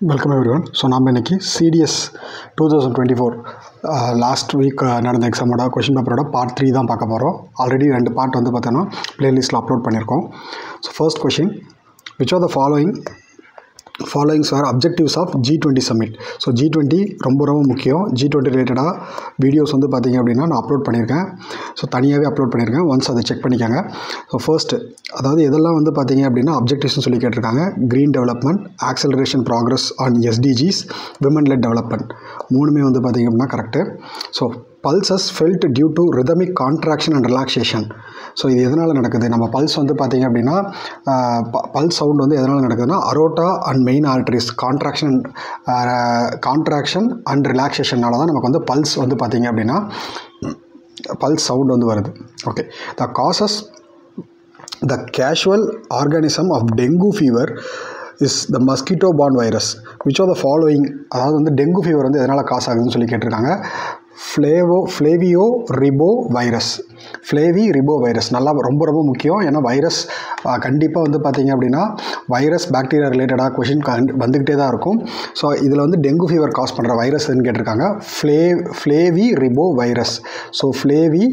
Welcome everyone so நாம் இன்னைக்கு CDS two thousand twenty four last week நடந்த எக்ஸாமோட கொஷின் பேப்பரோட பார்ட் த்ரீ தான் பார்க்க போகிறோம் ஆல்ரெடி ரெண்டு பார்ட் வந்து பார்த்தோன்னா ப்ளேலிஸ்ட்டில் அப்லோட் பண்ணியிருக்கோம். So first question which are the following followings are objectives of G twenty summit so G twenty ரொம்ப ரொம்ப முக்கியம். ஜி டுவெண்ட்டி ரிலேட்டடாக வீடியோஸ் வந்து பார்த்திங்க அப்படின்னா நான் அப்லோட் பண்ணியிருக்கேன். ஸோ தனியாகவே அப்லோட் பண்ணியிருக்கேன். ஒன்ஸ் அதை செக் பண்ணிக்கோங்க. ஸோ ஃபர்ஸ்ட்டு அதாவது எதெல்லாம் வந்து பார்த்தீங்க அப்படின்னா அப்ஜெக்டிவ்ஸ்னு சொல்லி கேட்டிருக்காங்க. Green development acceleration progress on SDGs women led development மூணுமே வந்து பார்த்தீங்க அப்படின்னா correct so pulses felt due to rhythmic contraction and relaxation so இது எதனால் நடக்குது? நம்ம பல்ஸ் வந்து பார்த்திங்க அப்படின்னா பல்ஸ் சவுண்ட் வந்து எதனால் நடக்குதுன்னா aorta and main arteries contraction contraction and ரிலாக்ஸேஷனால தான் நமக்கு வந்து பல்ஸ் வந்து பார்த்திங்க அப்படின்னா பல்ஸ் சவுண்ட் வந்து வருது. Okay the causes the causal organism of dengue fever is the mosquito borne virus which are the following அதாவது வந்து டெங்கு ஃபீவர் வந்து எதனால் காசு ஆகுதுன்னு சொல்லி கேட்டிருக்காங்க. ஃப்ளேவோ ஃப்ளேவியோ ரிபோ வைரஸ் ஃப்ளேவி ரிபோ வைரஸ் நல்லா ரொம்ப ரொம்ப முக்கியம். ஏன்னா வைரஸ் கண்டிப்பாக வந்து பார்த்திங்க அப்படின்னா வைரஸ் பாக்டீரியா ரிலேட்டடாக கொஷின் வந்துக்கிட்டே தான் இருக்கும். ஸோ இதில் வந்து டெங்கு ஃபீவர் காஸ் பண்ணுற வைரஸ் எதுன்னு கேட்டிருக்காங்க. ஃப்ளே flavi ribo virus so flavi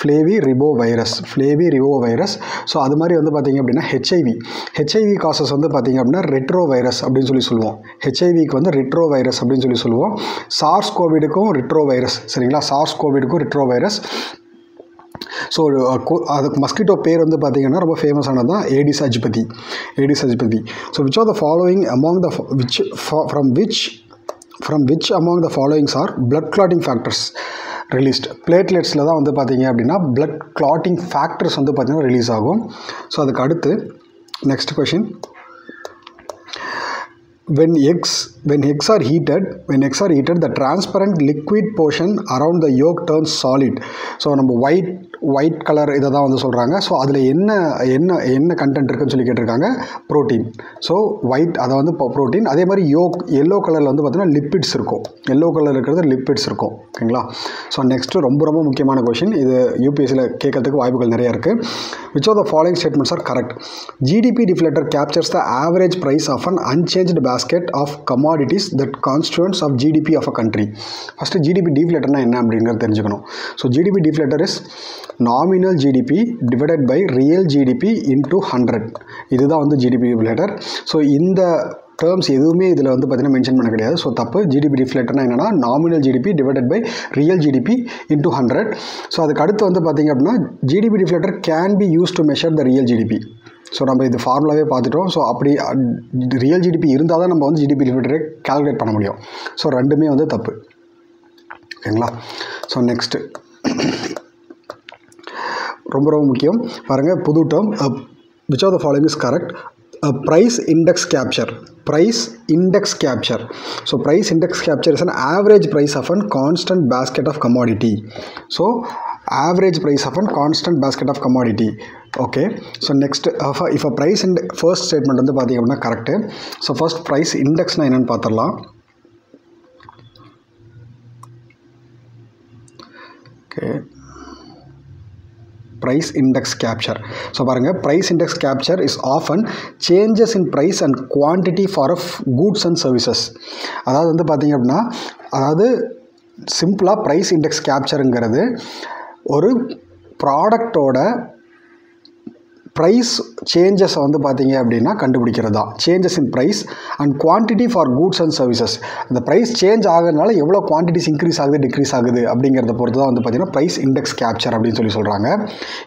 flavi ribo virus flavi ribo virus so அது மாதிரி வந்து பார்த்திங்க அப்படின்னா ஹெச்ஐவி ஹெச்ஐவி காசஸ் வந்து பார்த்திங்க அப்படின்னா ரெட்ரோ வைரஸ் அப்படின்னு சொல்லி சொல்லுவோம். ஹெச்ஐவிக்கு வந்து ரெட்ரோ வைரஸ் அப்படின்னு சொல்லி சொல்லுவோம். சார்ஸ் கோவிடுக்கும் ரெட்ரோ வைரஸ் சரிங்களா? சார்ஸ் கோவிடுக்கும் ரெட்ரோ வைரஸ் ஸோ அதுக்கு மஸ்கிட்டோ பேர் வந்து பார்த்திங்கன்னா ரொம்ப ஃபேமஸானது தான் Aedes aegypti Aedes aegypti so which are the following among the which from which from which among the followings are blood clotting factors released பிளேட்லெட்ஸில் தான் வந்து பார்த்திங்க அப்படின்னா பிளட் கிளாட்டிங் ஃபேக்டர்ஸ் வந்து பார்த்திங்கன்னா ரிலீஸ் ஆகும். ஸோ அதுக்கு அடுத்து next question when eggs when eggs are heated when eggs are heated the transparent liquid portion around the yolk turns solid. So நம்ம ஒயிட் ஒயிட் கலர் இதை தான் வந்து சொல்கிறாங்க ஸோ அதில் என்ன என்ன என்ன கண்டென்ட் இருக்குன்னு சொல்லி கேட்டிருக்காங்க? ப்ரோட்டீன் ஸோ ஒயிட் அதை வந்து ப்ரோட்டீன் அதே மாதிரி யோக் எல்லோ கலரில் வந்து பார்த்தீங்கன்னா லிப்பிட்ஸ் இருக்கும். எல்லோ கலர் இருக்கிறது லிப்பிட்ஸ் இருக்கும். ஓகேங்களா? ஸோ நெக்ஸ்ட்டு ரொம்ப ரொம்ப முக்கியமான கொஷின் இது யூபிஎஸ்சியில் கேட்கறதுக்கு வாய்ப்புகள் நிறையா இருக்குது which are the following statements are correct GDP deflator captures the average price of an unchanged basket of commodities that constituents of GDP of a country first GDP டிஃப்ளேட்டர்னா என்ன அப்படிங்கிறது தெரிஞ்சுக்கணும் so GDP deflator is nominal GDP divided by real GDP into hundred இதுதான் வந்து GDP deflator so இந்த terms எதுவுமே இதில் வந்து பார்த்தீங்கன்னா மென்ஷன் பண்ண கிடையாது ஸோ தப்பு ஜிடிபி டிஃப்ளேட்டர்னா என்னென்னா nominal GDP divided by real GDP into hundred so அதுக்கு அடுத்து வந்து பார்த்திங்க அப்படின்னா GDP deflator can be use to measure the real GDP so நம்ம இது ஃபார்முலாவே பார்த்துட்டோம். ஸோ அப்படி ரியல் ஜிடிபி இருந்தால் தான் நம்ம வந்து ஜிடிபி டிஃப்ளேட்டரை கால்குலேட் பண்ண முடியும். ஸோ ரெண்டுமே வந்து தப்பு. ஓகேங்களா ஸோ நெக்ஸ்ட்டு ரொம்ப ரொம்ப முக்கியம். பாருங்கள் புது term which of the following is correct price index capture price index capture so price index capture is an average price of an constant basket of commodity so average price of an constant basket of commodity okay so next இப்போ price இண்ட் first statement வந்து பார்த்திங்க அப்படின்னா correct so first price இண்டெக்ஸ்னால் என்னென்னு பார்த்துடலாம். Okay price index capture so பாருங்கள் price index capture is often changes in price and quantity for of goods and services அதாவது வந்து பார்த்திங்க அப்படின்னா அதாவது சிம்பிளாக ப்ரைஸ் இண்டெக்ஸ் கேப்சருங்கிறது ஒரு ப்ராடக்டோட ப்ரைஸ் சேஞ்சஸை வந்து பார்த்தீங்க அப்படின்னா கண்டுபிடிக்கிறது? தான் changes in price and quantity for goods and services அந்த ப்ரைஸ் சேஞ்ச் ஆகிறதுனால எவ்வளோ குவான்டிட்டிஸ் இன்க்ரீஸ் ஆகுது டிக்ரீஸ் ஆகுது அப்படிங்கிறத பொறுத்து தான் வந்து பார்த்தீங்கன்னா ப்ரைஸ் இண்டெக்ஸ் கேப்சர் அப்படின்னு சொல்லி சொல்கிறாங்க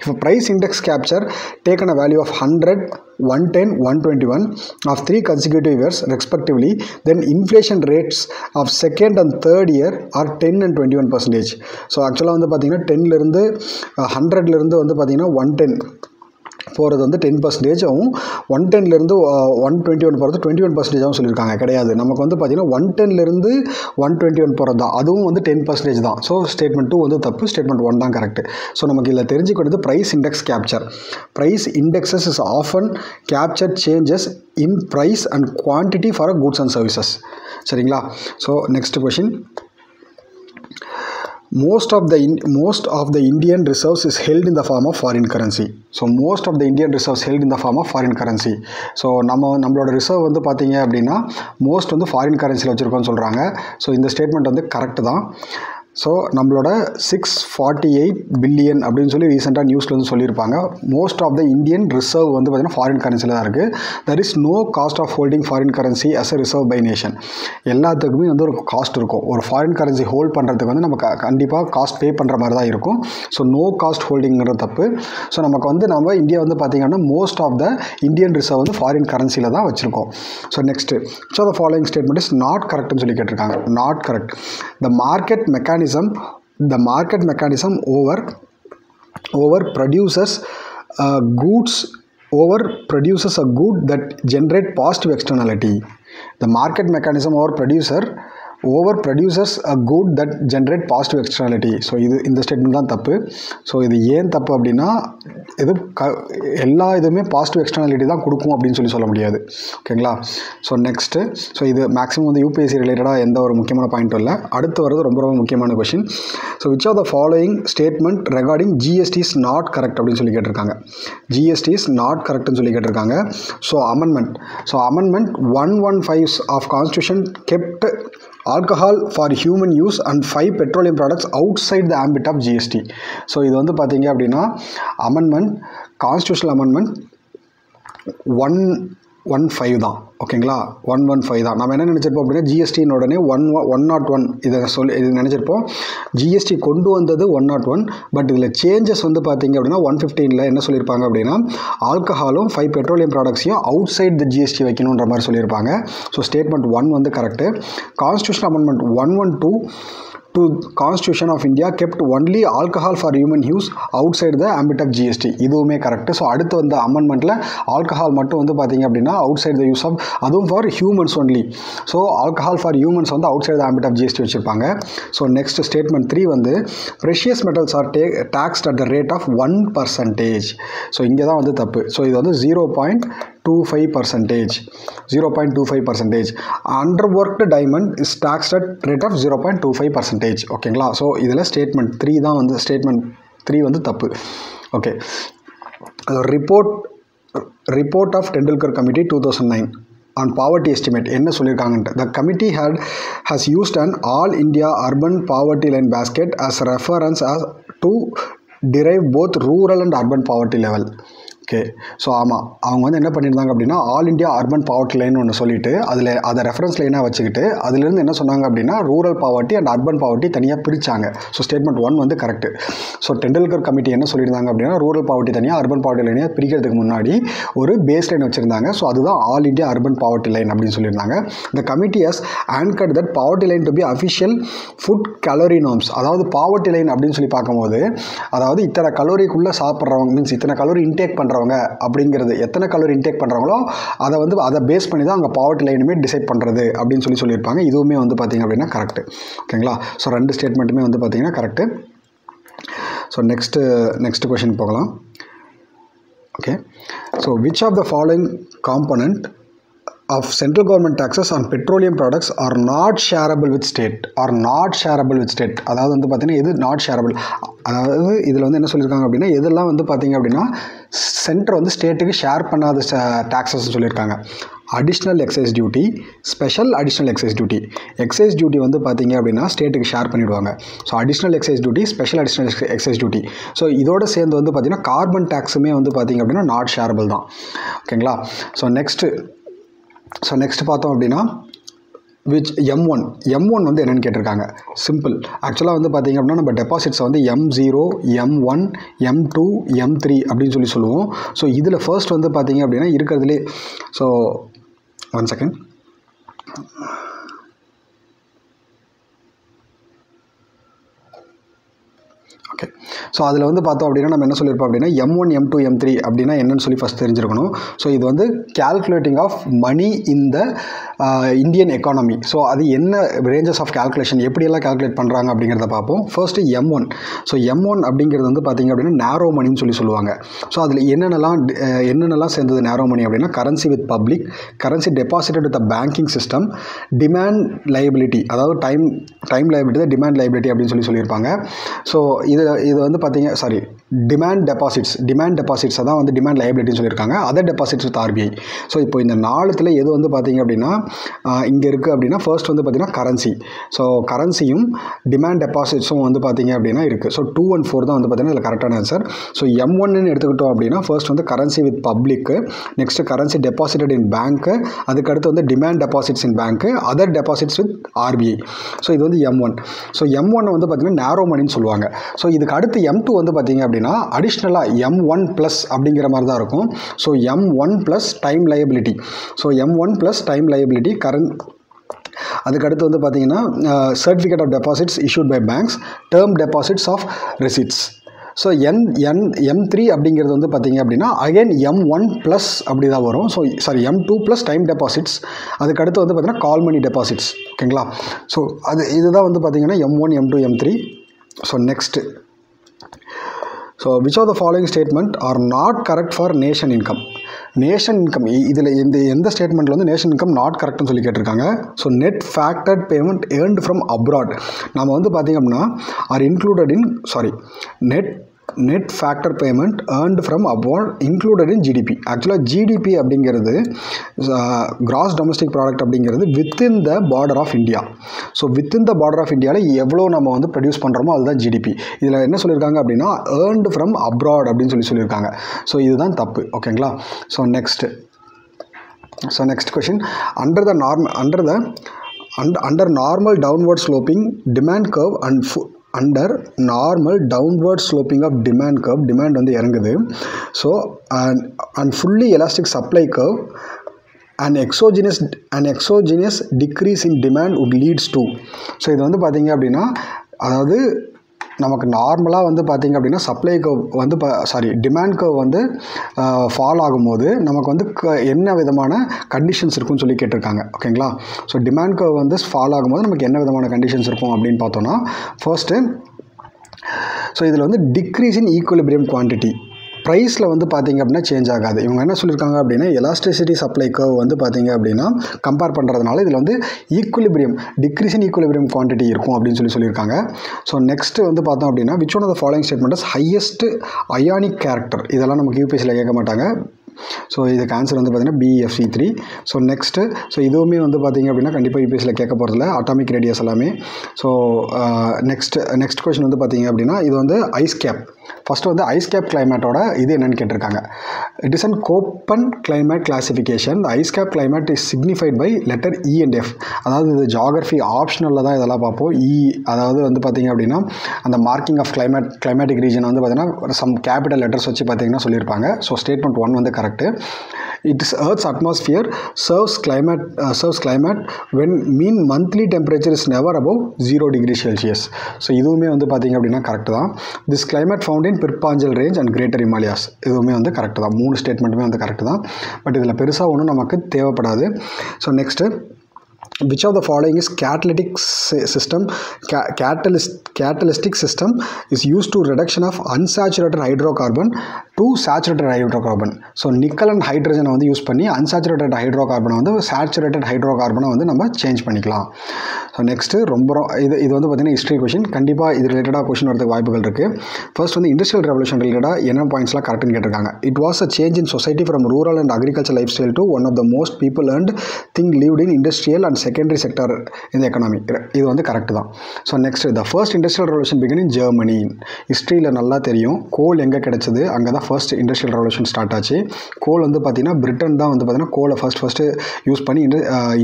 இப்போ price index capture taken a value of hundred one ten one twenty one of three consecutive years respectively then inflation rates of second and third year are ten and twenty one percentage so ஆக்சுவலாக வந்து பார்த்தீங்கன்னா டென்லேருந்து ஹண்ட்ரட்லேருந்து வந்து பார்த்தீங்கன்னா one ten போகிறது வந்து ten பர்சன்டேஜும் one டென்லேருந்து ஒன் டுவெண்ட்டி ஒன் போகிறது டுவெண்ட்டி ஒன் பர்சன்டேஜாகவும் சொல்லியிருக்காங்க. கிடையாது. நமக்கு வந்து பார்த்திங்கன்னா ஒன் டென்லேருந்து ஒன் டுவெண்ட்டி ஒன் போகிறது தான். அதுவும் வந்து டென் பர்சன்டேஜ் தான். ஸோ ஸ்டேட்மெண்ட் டூ வந்து தப்பு. ஸ்டேட்மெண்ட் ஒன் தான் கரெக்ட் ஸோ நமக்கு இதில் தெரிஞ்சுக்கிறது price index capture price indexes is often capture changes in price and quantity for a and services சரிங்களா? So next question most of the in most of the Indian reserves is held in the form of foreign currency. So most of the Indian reserves held in the form of foreign currency so நம்ம நம்மளோட reserve வந்து பார்த்தீங்க அப்படின்னா most வந்து foreign கரன்சியில் வச்சுருக்கோம்னு சொல்கிறாங்க so இந்த ஸ்டேட்மெண்ட் வந்து கரெக்ட் தான். ஸோ நம்மளோட சிக்ஸ் ஃபார்ட்டி எயிட் பில்லியன் அப்படின்னு சொல்லி ரீசெண்டாக நியூஸில் வந்து சொல்லியிருப்பாங்க. Most of the Indian reserve வந்து பார்த்திங்கன்னா ஃபாரின் கரன்சியில் தான் இருக்குது there is no cost of holding foreign currency as a reserve by nation எல்லாத்துக்குமே வந்து ஒரு காஸ்ட் இருக்கும். ஒரு ஃபாரின் கரன்சி ஹோல்ட் பண்ணுறதுக்கு வந்து நம்ம கண்டிப்பாக காஸ்ட் பே பண்ணுற மாதிரி தான் இருக்கும். ஸோ நோ காஸ்ட் ஹோல்டிங்கிற தப்பு. ஸோ நமக்கு வந்து நம்ம இந்தியா வந்து பார்த்திங்கன்னா most of the Indian reserve வந்து ஃபாரின் கரன்சியில் தான் வச்சுருக்கோம். So next so the following statement is not கரெக்ட்னு சொல்லி கேட்டிருக்காங்க. Not correct the market mechanic mechanism the market mechanism over over producers uh, goods over produces a good that generate positive externality. The market mechanism or producer over producers a good that generate positive externality so இது இந்த statement தான் தப்பு. So இது ஏன் தப்பு அப்படின்னா இது க எல்லா இதுவுமே பாசிட்டிவ் எக்ஸ்டர்னாலிட்டி தான் கொடுக்கும் அப்படின்னு சொல்லி சொல்ல முடியாது. ஓகேங்களா ஸோ நெக்ஸ்ட்டு ஸோ இது மேக்ஸிமம் வந்து யூபிஎஸ்சி ரிலேட்டடாக எந்த ஒரு முக்கியமான பாயிண்ட்டும் இல்லை. அடுத்து வரது ரொம்ப ரொம்ப முக்கியமான question so which are the following statement regarding GST is not correct அப்படின்னு சொல்லி கேட்டிருக்காங்க. ஜிஎஸ்டி இஸ் நாட் கரெக்ட்னு சொல்லி கேட்டிருக்காங்க. So amendment so amendment one one five of constitution kept alcohol for human use and five petroleum products outside the ambit of GST so இது வந்து பார்த்தீங்க அப்படின்னா amendment constitutional amendment one one five தான் ஓகேங்களா? One one five தான். நம்ம என்ன நினச்சிருப்போம் அப்படின்னா ஜிஎஸ்டின் உடனே ஒன் ஒன் நாட் ஒன் இதை சொல்லி இது நினச்சிருப்போம். ஜிஎஸ்டி கொண்டு வந்தது ஒன் நாட் ஒன் பட் இதில் சேஞ்சஸ் வந்து பார்த்தீங்க அப்படின்னா ஒன் ஃபிஃப்டீனில் என்ன சொல்லியிருப்பாங்க அப்படின்னா ஆல்கஹாலும் ஃபைவ் பெட்ரோலியம் ப்ராடக்ட்ஸையும் அவுட் சைட் த ஜிஎஸ்டி வைக்கணுன்ற மாதிரி சொல்லியிருப்பாங்க. ஸோ ஸ்டேட்மெண்ட் ஒன் வந்து correct constitution amendment one one two to constitution of India kept only alcohol for human use outside the ambit of GST இதுவுமே கரெக்ட் ஸோ அடுத்து வந்த அமெண்ட்மெண்ட்டில் alcohol மட்டும் வந்து பார்த்தீங்க அப்படின்னா outside the use of அதுவும் for humans only so alcohol for humans வந்து outside the ambit of GST வச்சுருப்பாங்க. ஸோ நெக்ஸ்ட் ஸ்டேட்மெண்ட் த்ரீ வந்து precious metals are they taxed at the rate of one percentage so இங்கே தான் வந்து தப்பு. So இது வந்து zero point two five percentage zero point two five percentage under worked diamond is taxed at rate of zero point two five percentage ஓகேங்களா so இதில் statement three தான் வந்து ஸ்டேட்மெண்ட் த்ரீ வந்து தப்பு. Okay report report of Tendulkar committee two thousand nine on poverty estimate என்ன சொல்லியிருக்காங்கன்ட்டு the committee had has used an all India urban poverty line basket as reference as to derive both rural and urban poverty level okay so ஆமாம் அவங்க வந்து என்ன பண்ணியிருந்தாங்க அப்படின்னா all India urban poverty line ஒன்று சொல்லிட்டு அதில் அதை ரெஃபரன்ஸ் லைனாக வச்சுக்கிட்டு அதுலேருந்து என்ன சொன்னாங்க அப்படின்னா rural poverty and urban poverty தனியாக பிரித்தாங்க ஸோ ஸ்டேட்மெண்ட் ஒன் வந்து கரெக்ட் ஸோ டெண்டுல்கர் கமிட்டி என்ன சொல்லியிருந்தாங்க அப்படின்னா ரூரல் பாவர்ட்டி தனியாக அர்பன் பாவர்ட்டி லைனாக பிரிக்கிறதுக்கு முன்னாடி ஒரு பேஸ் லைன் வச்சுருந்தாங்க. ஸோ அதுதான் all India urban poverty line அப்படின்னு சொல்லியிருந்தாங்க. இந்த committee has anchored that poverty line to be official food calorie norms அதாவது பாவர்ட்டி லைன் அப்படின்னு சொல்லி பார்க்கும்போது அதாவது இத்தனை கலோரிக்குள்ளே சாப்பிட்றவங்க மீன்ஸ் இத்தனை கலோரி இன்டேக் பண்ணுறவங்க அப்படிங்கிறது எத்தனை கலோரி இன்டேக் பண்ணுறாங்களோ அதை வந்து அதை பேஸ் பண்ணி தான் அங்கே பாவர்ட்டி லைனுமே டிசைட் பண்ணுறது அப்படின்னு சொல்லி சொல்லியிருப்பாங்க. இதுவுமே வந்து பார்த்திங்க அப்படின்னா கரெக்ட் ஓகேங்களா ஸோ ரெண்டு ஸ்டேட்மெண்ட்டுமே வந்து பார்த்திங்கன்னா correct so next next question போகலாம். Okay so which of the following component of central government taxes on petroleum products are not shareable with state are not shareable with state. அதாவது வந்து பார்த்தீங்கன்னா எது நாட் ஷேரபிள் அதாவது இதில் வந்து என்ன சொல்லியிருக்காங்க அப்படின்னா இதெல்லாம் வந்து பார்த்தீங்க அப்படின்னா சென்டர் வந்து ஸ்டேட்டுக்கு ஷேர் பண்ணாத டேக்ஸஸ் சொல்லியிருக்காங்க additional excise duty special additional excise duty excise duty வந்து பார்த்தீங்க அப்படின்னா ஸ்டேட்டுக்கு ஷேர் பண்ணிவிடுவாங்க so additional excise duty special additional excise duty so இதோட சேர்ந்து வந்து பார்த்தீங்கன்னா கார்பன் டேக்ஸுமே வந்து பார்த்தீங்க அப்படின்னா நாட் ஷேரபிள் தான். ஓகேங்களா ஸோ நெக்ஸ்ட்டு ஸோ நெக்ஸ்ட் பார்த்தோம் அப்படின்னா which M one M one வந்து என்னென்னு கேட்டிருக்காங்க. சிம்பிள் ஆக்சுவலாக வந்து பார்த்திங்க அப்படின்னா நம்ம டெபாசிட்ஸை வந்து M zero M one M two M three அப்படின்னு சொல்லி சொல்லுவோம். ஸோ இதில் ஃபர்ஸ்ட் வந்து பார்த்திங்க அப்படின்னா இருக்கிறதுலே so one second okay so அதில் வந்து பார்த்தோம் அப்படின்னா நம்ம என்ன சொல்லியிருப்போம் அப்படின்னா M one M two M three அப்படின்னா என்னன்னு சொல்லி ஃபஸ்ட் தெரிஞ்சிருக்கணும். ஸோ இது வந்து calculating of money in the Indian economy so அது என்ன ரேஞ்சஸ் ஆஃப் கால்குலேஷன் எப்படியெல்லாம் கால்குலேட் பண்ணுறாங்க அப்படிங்கிறத பார்ப்போம். First M one so M one அப்படிங்கிறது வந்து பார்த்திங்க அப்படின்னா நேரோ மணின்னு சொல்லி சொல்லுவாங்க. ஸோ அதில் என்னென்னலாம் என்னென்னலாம் சேர்ந்தது நேரோ மணி அப்படின்னா currency with public currency deposited with banking system demand liability அதாவது டைம் டைம் லைபிலிட்டி தான் டிமாண்ட் லைபிலிட்டி அப்படின்னு சொல்லி சொல்லியிருப்பாங்க. ஸோ இது இது வந்து பார்த்திங்க sorry demand deposits demand deposits தான் வந்து டிமாண்ட் லைபிலிட்டின்னு சொல்லியிருக்காங்க. Other deposits with RBI so இப்போ இந்த நாலுத்தில் எது வந்து பார்த்திங்க அப்படின்னா இங்கே இருக்குது அப்படின்னா ஃபர்ஸ்ட் வந்து பார்த்திங்கன்னா கரன்சி ஸோ கரன்சியும் டிமாண்ட் டெபாசிட்ஸும் வந்து பார்த்தீங்க அப்படின்னா இருக்குது ஸோ டூ ஒன் ஃபோர் தான் வந்து பார்த்தீங்கன்னா இதில் கரெக்டான ஆன்சர் ஸோ எம் ஒன்னு எடுத்துக்கிட்டோம் அப்படின்னா ஃபர்ஸ்ட் வந்து currency with public next currency deposited in bank அதுக்கடுத்து வந்து demand deposits in bank other deposits with RBI so இது வந்து M one so M one வந்து பார்த்திங்கன்னா நேரோ மணின்னு சொல்லுவாங்க. ஸோ இதுக்கு அடுத்து எம் டூ வந்து பார்த்தீங்க அப்படின்னா அடிஷ்னலாக எம் ஒன் ப்ளஸ் அப்படிங்கிற மாதிரி தான் இருக்கும். So M one plus time liability so M one plus time liability current அதுக்கடுத்து வந்து பார்த்தீங்கன்னா certificate of deposits issued by banks term deposits of residents so N N M three அப்படிங்கிறது வந்து பார்த்தீங்க அப்படின்னா அகைன் எம் ஒன் ப்ளஸ் அப்படி தான் வரும். So sorry M two plus time deposits அதுக்கடுத்து வந்து பார்த்தீங்கன்னா கால் மணி டெபாசிட்ஸ் ஓகேங்களா? ஸோ அது இதுதான் வந்து பார்த்திங்கன்னா M one M two M three so next so which of the following statement are not correct for nation income nation income இதில் இந்த எந்த ஸ்டேட்மெண்ட்டில் வந்து நேஷன் இன்கம் நாட் கரெக்ட்னு சொல்லி கேட்டிருக்காங்க. So net factored payment earned from abroad நம்ம வந்து பார்த்திங்க அப்படின்னா are included in sorry net net factor payment earned from abroad included in GDP ஆக்சுவலாக ஜிடிபி அப்படிங்கிறது கிராஸ் டொமஸ்டிக் ப்ராடக்ட் அப்படிங்கிறது within the border of India so within the border of இந்தியாவில் எவ்வளோ நம்ம வந்து ப்ரொடியூஸ் பண்ணுறோமோ அதுதான் ஜிடிபி இதில் என்ன சொல்லியிருக்காங்க அப்படின்னா ஏர்ன்டு ஃப்ரம் அப்ராட் அப்படின்னு சொல்லி சொல்லியிருக்காங்க. ஸோ இதுதான் தப்பு. ஓகேங்களா so next so next question under the normal under the under normal downward sloping demand curve and full under normal downward sloping of demand curve demand வந்து இறங்குது. So and and fully elastic supply curve and exogenous and exogenous decrease in demand would leads to so இது வந்து பார்த்திங்க அப்படின்னா அதாவது நமக்கு நார்மலாக வந்து பார்த்திங்க அப்படின்னா சப்ளை கர்வ் வந்து ப சாரி டிமாண்ட் கர்வ் வந்து ஃபால் ஆகும்போது நமக்கு வந்து க என்ன விதமான கண்டிஷன்ஸ் இருக்குன்னு சொல்லி கேட்டிருக்காங்க. ஓகேங்களா ஸோ டிமாண்ட் கர்வ் வந்து ஃபால் ஆகும்போது நமக்கு என்ன விதமான கண்டிஷன்ஸ் இருக்கும் அப்படின்னு பார்த்தோன்னா ஃபர்ஸ்ட்டு ஸோ இதில் வந்து டிக்ரீஸ் இன் ஈக்குவலிபிரியம் குவான்டிட்டி ப்ரைஸில் வந்து பார்த்தீங்க அப்படின்னா சேஞ்ச் ஆகாது. இவங்க என்ன சொல்லியிருக்காங்க அப்படின்னா எலாஸ்டிசிட்டி சப்ளை கர்வ் வந்து பார்த்தீங்க அப்படின்னா கம்பேர் பண்ணுறதுனால இதில் வந்து ஈக்குலிபிரியம் டிக்ரீஸின் ஈக்குவலிபிரியம் ஈக்குலிபிரியம் குவான்டிட்டி இருக்கும் அப்படின்னு சொல்லி சொல்லியிருக்காங்க ஸோ நெக்ஸ்ட்டு வந்து பார்த்தோம் அப்படின்னா which one of the following statements highest ionic character இதெல்லாம் நமக்கு யூபிஎஸ்சியில் கேட்க மாட்டாங்க. ஸோ இதுக்கு ஆன்சர் வந்து பார்த்தீங்கன்னா BFC three so next so இதுவுமே வந்து பார்த்திங்க அப்படின்னா கண்டிப்பாக யூபிஎஸ்சியில் கேட்க போகிறதில்ல அட்டாமிக் ரேடியஸ் எல்லாமே. ஸோ நெக்ஸ்ட் நெக்ஸ்ட் கொஷின் வந்து பார்த்தீங்க அப்படின்னா இது வந்து ஐஸ் கேப் ஃபஸ்ட்டு வந்து ஐஸ் கேப் கிளைமேட்டோட இது என்னென்னு கேட்டிருக்காங்க. It is an Koppen climate classification ice cap climate is signified by letter E and F அதாவது இது ஜாகிரஃபி ஆப்ஷனலில் தான் இதெல்லாம் பார்ப்போம். இ அதாவது வந்து பார்த்தீங்க அப்படின்னா அந்த marking of climate climatic region வந்து பார்த்தீங்கன்னா சம் கேபிட்டல் லெட்டர்ஸ் வச்சு பார்த்தீங்கன்னா சொல்லியிருப்பாங்க. ஸோ ஸ்டேட்மெண்ட் ஒன் வந்து correct it is earth's atmosphere serves climate uh, serves climate when mean monthly temperature is never above zero degree Celsius so இதுவுமே வந்து பார்த்தீங்க அப்படின்னா கரெக்ட் தான். This climate found in in Pir Panjal range and greater Himalayas இதுவுமே வந்து correct தான். மூணு ஸ்டேட்மெண்ட்டுமே வந்து கரெக்ட் தான். பட் இதில் பெருசாக ஒன்றும் நமக்கு தேவைப்படாது. So next which of the following is catalytic sy- system? Ca- catalyst catalytic system is used to reduction of unsaturated hydrocarbon to saturated hydrocarbon. So nickel and ஹைட்ரஜனை வந்து யூஸ் பண்ணி unsaturated hydrocarbon வந்து saturated hydrocarbon வந்து நம்ம change பண்ணிக்கலாம். So next ரொம்ப ரொ- இது இது வந்து பார்த்தீங்கன்னா ஹிஸ்ட்ரி கொஷின் கண்டிப்பாக இது ரிலேட்டடாக கொஷின் வரதுக்கு வாய்ப்புகள் இருக்குது ஃபர்ஸ்ட் வந்து இண்டஸ்ட்ரியல் ரெவல்யூஷன் ரிலேட்டடாக என்ன பாயிண்ட்ஸ்லாம் கரெக்ட்னு கேட்டிருக்காங்க. It was a change in society from rural and agriculture lifestyle to one of the most people and thing lived in industrial and secondary sector இந்த எக்கனாமி இது வந்து கரெக்ட் தான். So next the first industrial revolution begin in Germany ஹிஸ்ட்ரியில் நல்லா தெரியும். Coal எங்கே கிடச்சிது? அங்கே தான் ஃபர்ஸ்ட் இண்டஸ்ட்ரியல் ரெவல்யூஷன் ஸ்டார்ட் ஆச்சு. கோல் வந்து பார்த்திங்கன்னா பிரிட்டன் தான் வந்து பார்த்திங்கன்னா கோலை ஃபர்ஸ்ட் ஃபஸ்ட்டு யூஸ் பண்ணி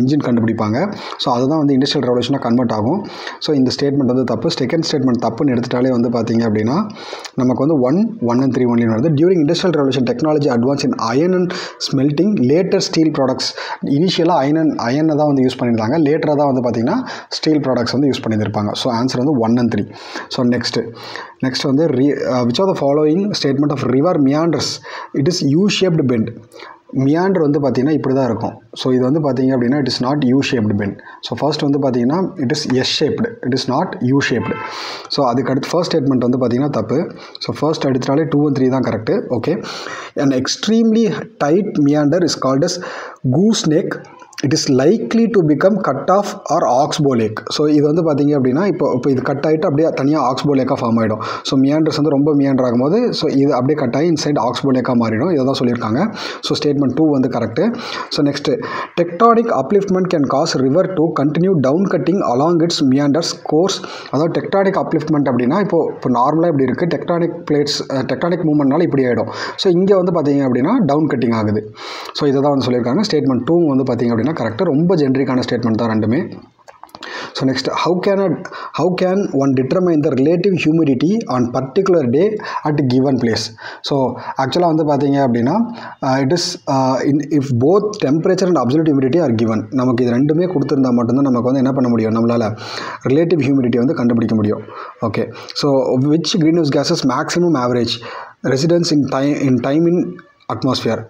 இன்ஜின் கண்டுபிடிப்பாங்க. ஸோ அதுதான் வந்து இண்டஸ்ட்ரியல் ரெவல்யூஷனாக கன்வெர்ட் ஆகும். ஸோ இந்த ஸ்டேட்மெண்ட் வந்து தப்பு. செகண்ட் ஸ்டேட்மெண்ட் தப்புன்னு எடுத்துட்டாலே வந்து பார்த்திங்க அப்படின்னா நமக்கு வந்து ஒன் ஒன் அண்ட் த்ரீ ஒன்லின்னு வருது during industrial revolution technology advance in iron and smelting later steel products இனிஷியலாக அயன் அண்ட் அயனை தான் வந்து யூஸ் பண்ணி பண்ணியிருந்தாங்க. லேட்டராக தான் வந்து பார்த்திங்கன்னா ஸ்டீல் ப்ராடக்ட்ஸ் வந்து யூஸ் பண்ணியிருப்பாங்க ஸோ ஆன்சர் வந்து one and three so next next வந்து ரி which are the following statement of river meanders it is U shaped bend meander வந்து பார்த்திங்கன்னா இப்படி தான் இருக்கும். ஸோ இது வந்து பார்த்திங்க அப்படின்னா it is not U shaped bend so first வந்து பார்த்திங்கன்னா it is S shaped it is not U shaped so அதுக்கு அடுத்து ஃபர்ஸ்ட் ஸ்டேட்மெண்ட் வந்து பார்த்திங்கன்னா தப்பு. ஸோ ஃபர்ஸ்ட் எடுத்துட்டாலே டூ அண்ட் த்ரீ தான் correct okay and extremely tight meander is called as goose neck it is likely to become cut off or oxbow lake so இது வந்து பார்த்தீங்க அப்படின்னா இப்போ இப்போ இது கட் ஆகிட்டு அப்படியே தனியாக ஆக்ஸ்போ லேக்காக ஃபார்ம் ஆகிடும் ஸோ மியாண்டர்ஸ் வந்து ரொம்ப மியாண்டர் ஆகும்போது ஸோ இது அப்படியே கட் ஆகி இன்சைட் ஆக்ஸ்போ லேக்காக மாறிடும். இதை தான் சொல்லியிருக்காங்க. ஸோ ஸ்டேட்மெண்ட் டூ வந்து correct so next tectonic upliftment can cause river to continue down cutting along its meanders course அதாவது டெக்டானிக் அப்லிஃப்ட்மெண்ட் அப்படின்னா இப்போ இப்போ நார்மலாக இப்படி இருக்குது டெக்டானிக் பிளேட்ஸ் டெக்டானிக் மூவ்மெண்ட்னால இப்படி ஆகிடும் ஸோ இங்கே வந்து பார்த்தீங்க அப்படின்னா டவுன் கட்டிங் ஆகுது. ஸோ இதை தான் வந்து சொல்லியிருக்காங்க. ஸ்டேட்மெண்ட் டூ வந்து பார்த்தீங்க அப்படின்னா கரெக்டாக ரொம்ப ஜென்ரிக்கான ஸ்டேட்மெண்ட் தான் ரெண்டுமே. So next how can how can one determine the relative humidity on particular day at given place so ஆக்சுவலாக வந்து பார்த்தீங்க அப்படின்னா it is in if both temperature and absolute humidity are given நமக்கு இது ரெண்டுமே கொடுத்துருந்தா மட்டும்தான் நமக்கு வந்து என்ன பண்ண முடியும்? நம்மளால் ரிலேட்டிவ் ஹியூமிடிட்டி வந்து கண்டுபிடிக்க முடியும். Okay so which greenhouse gases maximum average residence in time in time in atmosphere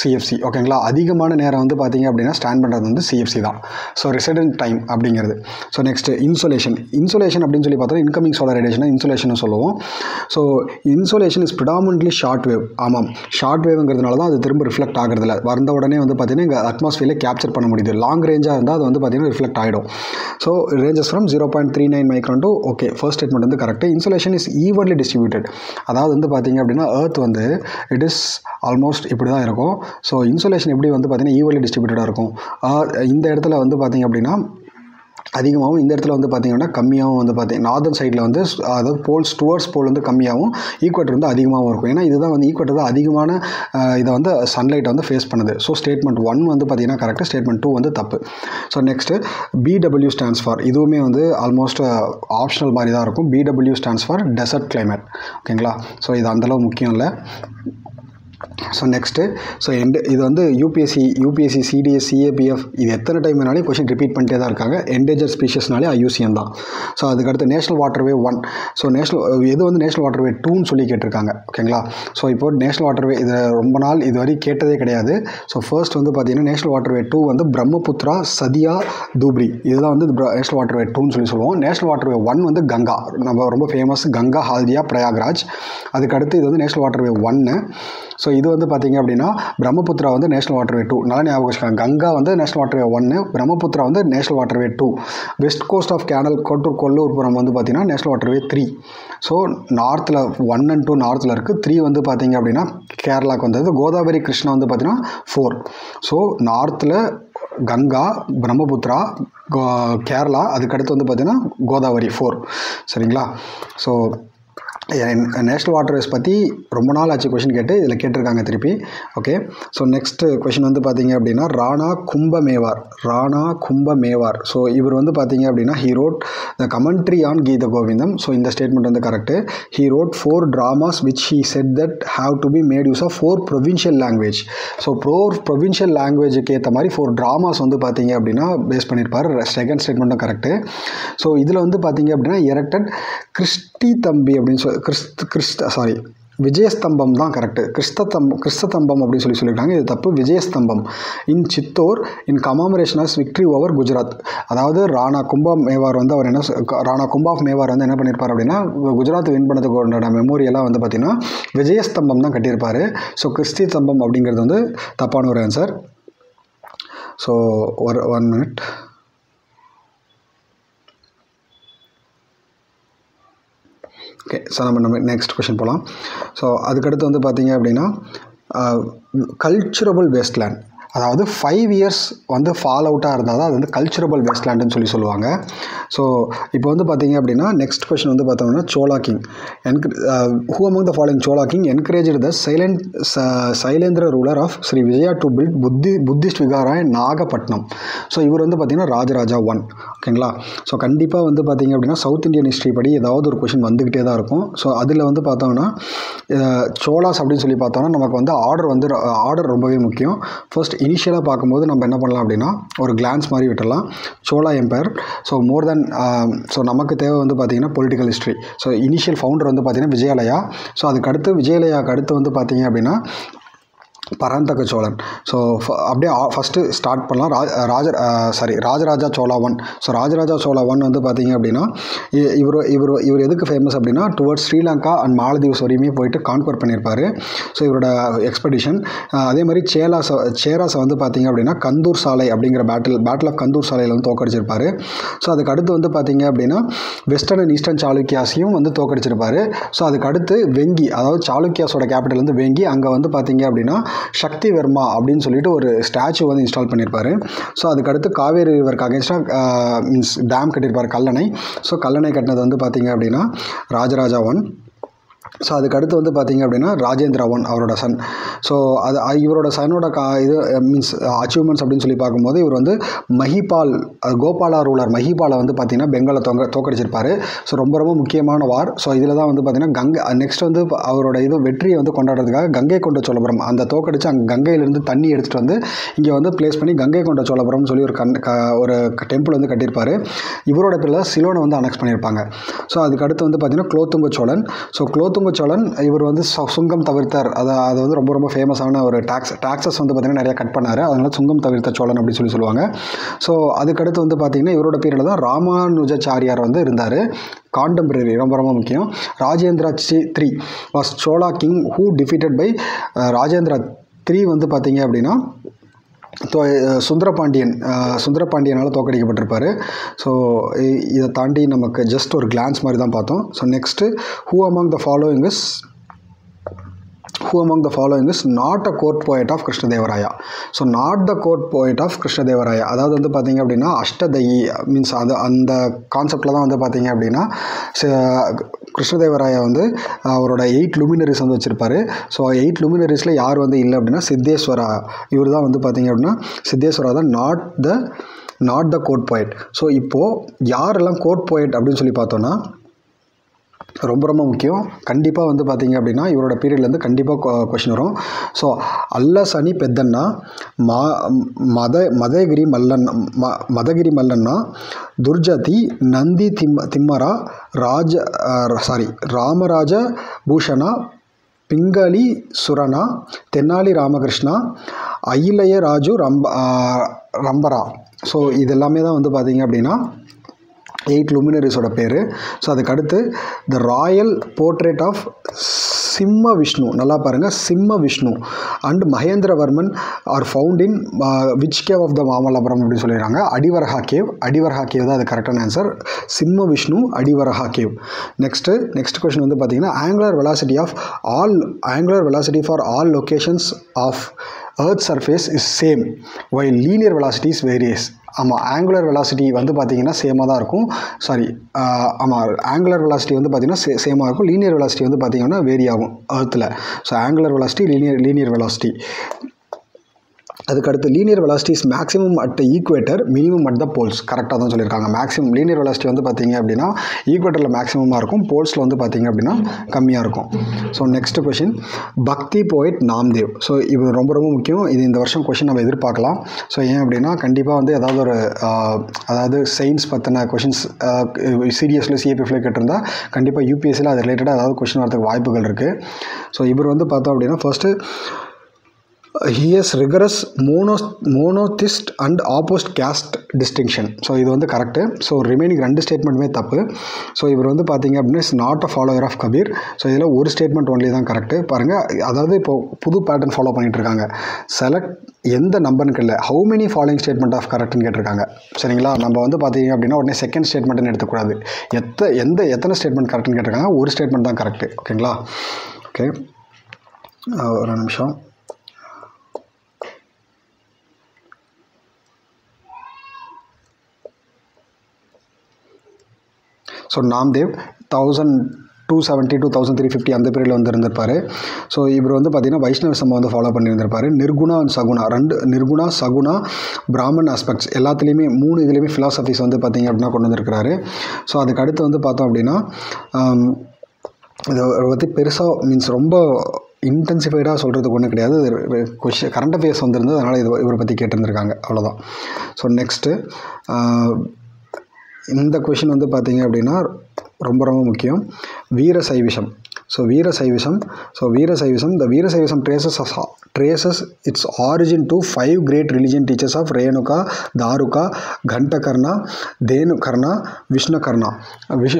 CFC ஓகேங்களா? அதிகமான நேரம் வந்து பார்த்தீங்க அப்படின்னா ஸ்டாண்ட் பண்ணுறது வந்து சிஎஃப்சி தான். ஸோ ரெசிடென்ட் டைம் அப்படிங்கிறது. ஸோ நெக்ஸ்ட்டு இன்சுலேஷன் இன்சுலேஷன் அப்படின்னு சொல்லி பார்த்தா இன்கமிங் சோலார் ரேடியேஷனை இன்சுலேஷன் சொல்லுவோம். So insulation is predominantly short wave ஆமாம். ஷார்ட் வேவ்ங்கிறதுனால தான் அது திரும்ப ரிஃப்ளெக்ட் ஆகிறதில்ல. வந்த உடனே வந்து பார்த்தீங்கன்னா இங்கே அட்மாஸ்ஃபியரில் கேப்சர் பண்ண முடியுது. லாங் ரேஞ்சாக இருந்தால் அது வந்து பார்த்தீங்கன்னா ரிஃப்ளெக்ட் ஆகிடும் so ranges from zero point three nine micron to okay first statement வந்து correct insulation is evenly distributed அதாவது வந்து பார்த்தீங்க அப்படின்னா எர்த் வந்து இட் இஸ் ஆல்மோஸ்ட் இப்படி தான் இருக்கும். ஸோ இன்சுலேஷன் எப்படி வந்து பார்த்திங்கன்னா ஈவலி டிஸ்ட்ரிபியூட்டடாக இருக்கும். இந்த இடத்துல வந்து பார்த்திங்க அப்படின்னா அதிகமாகவும் இந்த இடத்துல வந்து பார்த்திங்கன்னா கம்மியாகவும் வந்து பார்த்திங்க நார்தன் சைடில் வந்து அதாவது போல்ஸ் டுவர்ட்ஸ் போல் வந்து கம்மியாகவும் ஈக்குவேட்டர் வந்து அதிகமாகவும் இருக்கும். ஏன்னா இதுதான் வந்து ஈக்குவேட்டர் தான் அதிகமான இதை வந்து சன்லைட்டை வந்து ஃபேஸ் பண்ணுது. ஸோ ஸ்டேட்மெண்ட் ஒன் வந்து பார்த்திங்கன்னா கரெக்டு ஸ்டேட்மெண்ட் டூ வந்து தப்பு. So next BW stands for இதுவுமே வந்து ஆல்மோஸ்ட் ஆப்ஷனல் மாதிரி தான் இருக்கும். BW stands for desert climate ஓகேங்களா ஸோ இது அந்தளவு முக்கியம் இல்லை. ஸோ நெக்ஸ்ட்டு ஸோ எண்டு இது வந்து யூபிஎஸ்சி யூபிஎஸ்சி சிடிஎஸ் சிஏபிஎஃப் இது எத்தனை டைம் வேணாலும் கொஷின் ரிப்பீட் பண்ணிட்டே தான் இருக்காங்க. என்டேஜர் ஸ்பீஷஸ்னாலே ஐயூசிஎன் தான். ஸோ அதுக்கடுத்து national waterway one so national எது வந்து நேஷனல் வாட்டர்வே டூன்னு சொல்லி கேட்டிருக்காங்க. ஓகேங்களா ஸோ இப்போ நேஷனல் வாட்டர்வே இது ரொம்ப நாள் இது வரைக்கும் கேட்டதே கிடையாது. ஸோ ஃபர்ஸ்ட் வந்து பார்த்தீங்கன்னா நேஷனல் வாட்டர்வே டூ வந்து பிரம்மபுத்ரா சதியா தூப்ரி இதுதான் வந்து நேஷனல் வாட்டர்வே டூன்னு சொல்லி சொல்லுவோம். நேஷனல் வாட்டர்வே ஒன் வந்து கங்கா நம்ம ரொம்ப ஃபேமஸ் கங்கா ஹால்தியா பிரயாக்ராஜ் அதுக்கடுத்து இது வந்து நேஷனல் வாட்டர்வே ஒன்று ஸோ இது வந்து பார்த்தீங்க அப்படின்னா பிரம்மபுத்திரா வந்து நேஷனல் வாட்டர்வே டூ. நல்லா ஞாபகம் வச்சுக்கலாம் கங்கா வந்து நேஷனல் வாட்டர்வே ஒன்று பிரம்மபுத்திரா வந்து national waterway two. West coast of canal Kottur Kollurpuram வந்து பார்த்தீங்கன்னா நேஷனல் வாட்டர்வே த்ரீ. ஸோ நார்த்தில் ஒன் அண்ட் டூ நார்த்தில் இருக்குது த்ரீ வந்து பார்த்தீங்க அப்படின்னா கேரளாவுக்கு வந்தது. கோதாவரி கிருஷ்ணா வந்து பார்த்தீங்கன்னா ஃபோர் ஸோ நார்த்தில் கங்கா பிரம்மபுத்திரா கேரளா அதுக்கடுத்து வந்து பார்த்தீங்கன்னா கோதாவரி ஃபோர் சரிங்களா? ஸோ நேஷ்னல் வாட்டர் வேஸ் பற்றி ரொம்ப நாள் ஆச்சு கொஷின் கேட்டு இதில் கேட்டிருக்காங்க திருப்பி. ஓகே ஸோ நெக்ஸ்ட் கொஷின் வந்து பார்த்தீங்க அப்படின்னா ராணா கும்பமேவார். ராணா கும்பமேவார். ஸோ இவர் வந்து பார்த்தீங்க அப்படின்னா he wrote the commentary on Gita Govindam so இந்த ஸ்டேட்மெண்ட் வந்து correct he wrote four dramas which he said that have to be made use of four provincial language so ப்ரோர் provincial லாங்குவேஜுக்கு ஏற்ற மாதிரி ஃபோர் ட்ராமாஸ் வந்து பார்த்தீங்க அப்படின்னா base பண்ணியிருப்பார் second ஸ்டேட்மெண்ட்டும் correct so இதில் வந்து பார்த்தீங்க அப்படின்னா எரக்டட் கிறிஸ்டி தம்பி அப்படின்னு சொல்லி கிறிஸ்து கிறிஸ்த சாரி விஜயஸ்தம்பம் தான் கரெக்டு கிறிஸ்தம் கிறிஸ்தம்பம் அப்படின்னு சொல்லி சொல்லியிருக்காங்க. இது தப்பு. Vijayastambham. In Chittor in commemoration victory over Gujarat அதாவது ராணா கும்பா மேவார் வந்து அவர் என்ன ராணா கும்பா ஆஃப் மேவார் வந்து என்ன பண்ணியிருப்பார் அப்படின்னா குஜராத் வின் பண்ணதுக்கு உண்டான மெமோரியெல்லாம் வந்து பார்த்திங்கன்னா விஜயஸ்தம்பம் தான் கட்டியிருப்பார். ஸோ கிறிஸ்தி ஸ்தம்பம் அப்படிங்கிறது வந்து தப்பான ஒரு ஆன்சர் ஸோ ஒரு ஒன் மினிட் ஓகே ஸோ நம்ம நம்ம நெக்ஸ்ட் கொஷின் போகலாம் ஸோ அதுக்கடுத்து வந்து பார்த்திங்க அப்படின்னா கல்ச்சுரபுள் வேஸ்ட்லேண்ட் அதாவது ஃபைவ் இயர்ஸ் வந்து ஃபால் அவுட்டாக இருந்தால் தான் அது வந்து கல்ச்சுரபிள் வேஸ்ட்லேண்டுன்னு சொல்லி சொல்லுவாங்க. ஸோ இப்போ வந்து பார்த்தீங்க அப்படின்னா நெக்ஸ்ட் கொஷின் வந்து பார்த்தோம்னா Chola king என்க் who among the following Chola king encourage the silent Sailendra ruler of Sri Vijaya to build புத்தி புத்திஸ்ட் விகாரா நாகப்பட்டினம் ஸோ இவர் வந்து பார்த்தீங்கன்னா ராஜராஜா ஒன் ஓகேங்களா ஸோ கண்டிப்பாக வந்து பார்த்தீங்க அப்படின்னா சவுத் இந்தியன் ஹிஸ்ட்ரி படி ஏதாவது ஒரு கொஷின் வந்துக்கிட்டே தான் இருக்கும். ஸோ அதில் வந்து பார்த்தோம்னா uh, சோலாஸ் அப்படின்னு சொல்லி பார்த்தோம்னா நமக்கு வந்து ஆர்டர் வந்து uh, ஆர்டர் ரொம்பவே முக்கியம். ஃபர்ஸ்ட் இனிஷியலாக பார்க்கும்போது நம்ம என்ன பண்ணலாம் அப்படின்னா ஒரு கிளான்ஸ் மாதிரி விட்டுடலாம். Chola empire so more then so நமக்கு தேவை வந்து பார்த்திங்கன்னா political history so initial founder வந்து பார்த்திங்கன்னா விஜயாலயா ஸோ அதுக்கு அடுத்து விஜயாலயாவுக்கு அடுத்து வந்து பார்த்திங்க அப்படின்னா பராந்தக சோழன். ஸோ அப்படியே ஃபஸ்ட்டு ஸ்டார்ட் பண்ணலாம். Raja Raja sorry Rajaraja Chola one so Rajaraja Chola one வந்து பார்த்தீங்க அப்படின்னா இ- இவர் இவர் இவர் எதுக்கு ஃபேமஸ் அப்படின்னா டுவர்ட்ஸ் ஸ்ரீலங்கா அண்ட் மாலதீவ்ஸ் வரையுமே போயிட்டு கான்கவர் பண்ணியிருப்பார். ஸோ இவரோட எக்ஸ்பெடிஷன் அதே மாதிரி சேலாஸை சேராஸை வந்து பார்த்தீங்க அப்படின்னா கந்தூர் சாலை அப்படிங்கிற பேட்டில் பேட்டில் ஆஃப் கந்தூர் சாலையில் வந்து தோக்கடிச்சிருப்பார் ஸோ அதுக்கு அடுத்து வந்து பார்த்தீங்க அப்படின்னா வெஸ்டர்ன் அண்ட் ஈஸ்டர்ன் சாளுக்கியாஸையும் வந்து தோக்கடிச்சிருப்பார் ஸோ அதுக்கு அடுத்து வெங்கி அதாவது சாளுக்கியாஸோட கேபிட்டல் வந்து வெங்கி அங்கே வந்து பார்த்தீங்க அப்படின்னா சக்தி வர்மா அப்படின்னு சொல்லிட்டு ஒரு ஸ்டாச்சு வந்து இன்ஸ்டால் பண்ணியிருப்பாரு. ஸோ அதுக்கடுத்து காவேரி ரிவருக்கு அகேன்ஸ்டாக மீன்ஸ் டேம் கட்டியிருப்பார் கல்லணை. ஸோ கல்லணை கட்டினது வந்து பார்த்திங்க அப்படின்னா ராஜராஜா ஒன். ஸோ அதுக்கு அடுத்து வந்து பார்த்தீங்க அப்படின்னா ராஜேந்திரவன் அவரோட சன் ஸோ அது இவரோட சனோட கா இது மீன்ஸ் அச்சீவ்மெண்ட்ஸ் அப்படின்னு சொல்லி பார்க்கும்போது இவர் வந்து மஹிபால் கோபாலா ரூலர் மஹிபாலை வந்து பார்த்தீங்கன்னா பெங்காலை தோங்க தோக்கடிச்சிருப்பார் ஸோ ரொம்ப ரொம்ப முக்கியமான வார் ஸோ இதில் தான் வந்து பார்த்தீங்கன்னா கங்கை நெக்ஸ்ட் வந்து அவரோட இது வெற்றியை வந்து கொண்டாடுறதுக்காக கங்கை கொண்ட சோழபுரம். அந்த தோக்கடிச்சு அங்கே கங்கையிலேருந்து தண்ணி எடுத்துகிட்டு வந்து இங்கே வந்து ப்ளேஸ் பண்ணி கங்கை கொண்ட சோழபுரம்னு சொல்லி ஒரு கண் க ஒரு டெம்பிள் வந்து கட்டியிருப்பார். இவரோட பேரில் சிலோனை வந்து அனெக்ஸ் பண்ணியிருப்பாங்க. ஸோ அதுக்கு அடுத்து வந்து பார்த்தீங்கன்னா குலோத்துங்க சோழன். ஸோ குலோத்துங்க சோழன் இவர் வந்து சுங்கம் தவிர்த்தார். அது அது வந்து ரொம்ப ரொம்ப ஃபேமஸான ஒரு டாக்ஸ் டாக்ஸஸ் வந்து பார்த்திங்கன்னா நிறைய கட் பண்ணார். அதனால் சுங்கம் தவிர்த்த சோழன் அப்படின்னு சொல்லி சொல்லுவாங்க. ஸோ அதுக்கடுத்து வந்து பார்த்திங்கன்னா இவரோட பீரியடில் தான் ராமானுஜாச்சாரியார் வந்து இருந்தார். காண்டெம்பரரி ரொம்ப ரொம்ப முக்கியம். Rajendra C three was Chola king who defeated by Rajendra three வந்து பார்த்திங்க அப்படின்னா தோ- சுந்தரபாண்டியன் சுந்தரபாண்டியனால் தோக்கடிக்கப்பட்டிருப்பார் ஸோ இதை தாண்டி நமக்கு ஜஸ்ட் ஒரு கிளான்ஸ் மாதிரி தான் பார்த்தோம். So next who among the following is who among the following is not a court poet of Krishnadevaraya so not the court poet of Krishnadevaraya அதாவது வந்து பார்த்தீங்க அப்படின்னா அஷ்டதயி மீன்ஸ் அது அந்த கான்செப்டில் தான் வந்து பார்த்தீங்க அப்படின்னா ச- கிருஷ்ணதேவராயா வந்து அவரோட எயிட் லுமினரிஸ் வந்து வச்சுருப்பாரு. ஸோ எயிட் லுமினரிஸில் யார் வந்து இல்லை அப்படின்னா சித்தேஸ்வரா. இவர் தான் வந்து பார்த்தீங்க அப்படின்னா சித்தேஸ்வரா தான் not the not the court poet so இப்போது யாரெல்லாம் கோர்ட் போயட் அப்படின்னு சொல்லி பார்த்தோன்னா ரொம்ப ரொம்ப முக்கியம். கண்டிப்பாக வந்து பார்த்திங்க அப்படின்னா இவரோட பீரியட்லேருந்து கண்டிப்பாக கொஷின் வரும். ஸோ அல்ல சனி பெத்தண்ணா மா மத மதகிரி மல்லன் ம மதகிரி மல்லன்னா துர்ஜதி நந்தி திம்ம திம்மரா ராஜ சாரி ராமராஜ பூஷணா பிங்களி சுரணா தென்னாலி ராமகிருஷ்ணா அயிலைய ராஜு ரம்ப ரம்பரா. ஸோ இதெல்லாமே தான் வந்து பார்த்திங்க அப்படின்னா எயிட் லுமினரிஸோட பேர். ஸோ அதுக்கு அடுத்து த royal portrait of Simha Vishnu நல்லா பாருங்கள் Simha Vishnu and Mahendravarman are found in which cave of the Mamallapuram அப்படின்னு சொல்லிடுறாங்க அடிவரஹா கேவ் அடிவரஹா கேவ் தான் அது கரெக்டான answer Simha Vishnu Adivaraha cave next next question வந்து பார்த்திங்கன்னா angular velocity of all angular velocity for all locations of earth surface is same why linear velocities varies ஆமாம் angular velocity வந்து பார்த்திங்கன்னா சேமாக தான் இருக்கும். சாரி ஆமாம் ஆங்குலர் வெலாசிட்டி வந்து பார்த்திங்கன்னா சே சேமாக இருக்கும். லீனியர் வெலாசிட்டி வந்து பார்த்தீங்கன்னா வேரி ஆகும் அர்த்தில் so angular velocity linear linear velocity அதுக்கடுத்து linear velocities maximum at equator minimum at the poles கரெக்டாக தான் சொல்லியிருக்காங்க. மேக்ஸிமம் லீனியர் வெலாசிட்டி வந்து பார்த்தீங்க அப்படின்னா ஈக்குவேட்டரில் மேக்ஸிமமாக இருக்கும். போல்ஸில் வந்து பார்த்தீங்க அப்படின்னா கம்மியாக இருக்கும். So next question bhakti poet Namdev. So இது ரொம்ப ரொம்ப முக்கியம். இது இந்த வருஷம் கொஷின் நம்ம எதிர்பார்க்கலாம். ஸோ ஏன் அப்படின்னா கண்டிப்பாக வந்து ஏதாவது ஒரு அதாவது சயின்ஸ் பற்றின கொஷின்ஸ் சீரியஸில் சிஏபிஎஃப்ல கேட்டிருந்தா கண்டிப்பாக யூபிஎஸ்சியில் அது ரிலேட்டடாக ஏதாவது கொஷின் வரதுக்கு வாய்ப்புகள் இருக்குது ஸோ இவர் வந்து பார்த்தோம் அப்படின்னா first he's has மோனோஸ் monotheist and and caste distinction so இது வந்து கரெக்டு ஸோ ரிமைனிங் ரெண்டு ஸ்டேட்மெண்ட்டுமே தப்பு. ஸோ இவர் வந்து பார்த்தீங்க அப்படின்னா is not a follower of Kabir so இதில் ஒரு ஸ்டேட்மெண்ட் ஒன்லி தான் கரெக்டு பாருங்கள் அதாவது இப்போது புது பேட்டர்ன் ஃபாலோ பண்ணிகிட்டு இருக்காங்க. செலக்ட் எந்த நம்பருக்கு இல்லை how many following statement of கரெக்ட்னு கேட்டிருக்காங்க. சரிங்களா? நம்ம வந்து பார்த்தீங்க அப்படின்னா உடனே செகண்ட் ஸ்டேட்மெண்ட்னு எடுத்துக்கூடாது. எத்த எந்த எத்தனை ஸ்டேட்மெண்ட் கரெக்ட்னு கேட்டிருக்காங்க? ஒரு ஸ்டேட்மெண்ட் தான் கரெக்டு ஓகேங்களா? ஓகே ஒரு நிமிஷம். So Namdev thousand two seventy two thousand three fifty அந்த பீரியடில் வந்து இருந்திருப்பார் ஸோ இவர் வந்து பார்த்தீங்கன்னா வைஷ்ணவிசம் வந்து ஃபாலோ பண்ணியிருந்திருப்பார். நிர்குணா அண்ட் சகுணா ரெண்டு நிர்குணா சகுணா பிராமன் ஆஸ்பெக்ட்ஸ் எல்லாத்துலேயுமே மூணு இதுலேயுமே ஃபிலாசபிஸ் வந்து பார்த்திங்க அப்படின்னா கொண்டு வந்திருக்கிறாரு. ஸோ அதுக்கு அடுத்து வந்து பார்த்தோம் அப்படின்னா இது பற்றி பெருசாக மீன்ஸ் ரொம்ப இன்டென்சிஃபைடாக சொல்கிறதுக்கு ஒன்றும் கிடையாது. கொஷின் கரண்ட் அஃபேர்ஸ் வந்திருந்தது அதனால் இது இவரை பற்றி கேட்டிருந்திருக்காங்க. அவ்வளோதான் ஸோ நெக்ஸ்ட்டு இந்த கொஷின் வந்து பார்த்தீங்க அப்படின்னா ரொம்ப ரொம்ப முக்கியம். வீர சைவிஷம் so வீரசைவிசம். So Veera Shaivism the Veera Shaivism traces traces its origin to five great religion teachers of Renuka Daruka Ghantakarna Dhenukarna Vishnukarna wish